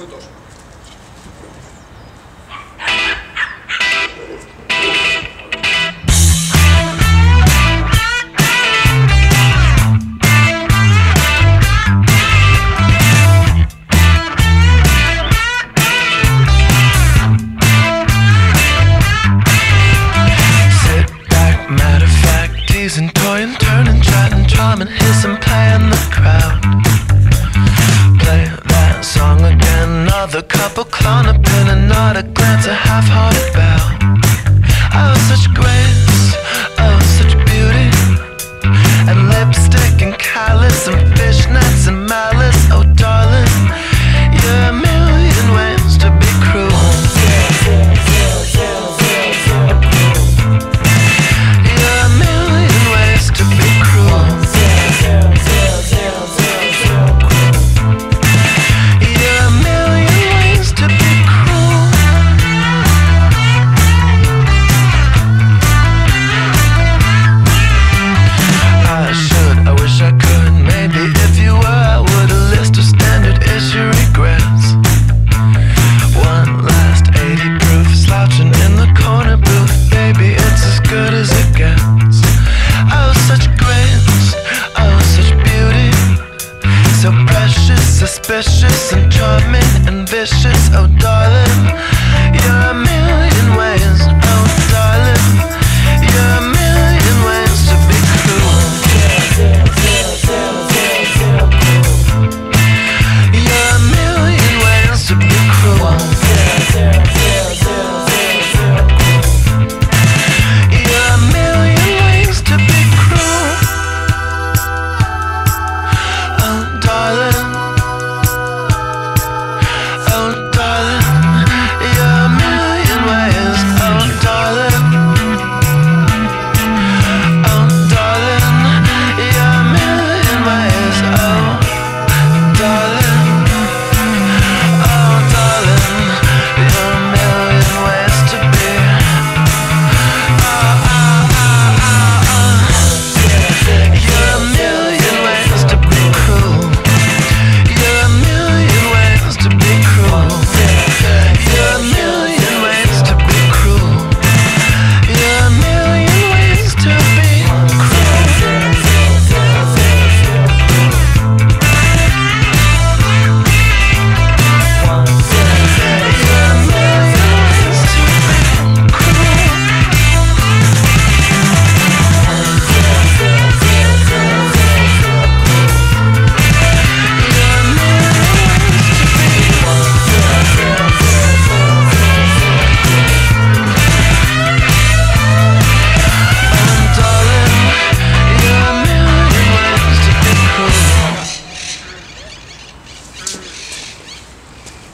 Descuentos. Descuentos. Sit back, matter of fact, teasing, toying, turning, trying, charming, hissing, playing the crowd. Couple clown up in another glance, a half-hearted bow. Oh, such grace, oh, such beauty, and lipstick and callus and fishnets and malice. Oh, darling, you're a Oh, such grace, oh, such beauty. So precious, suspicious, and charming and vicious. Oh, darling, you're.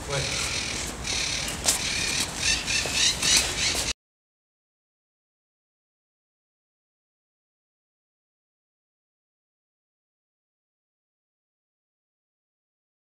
喂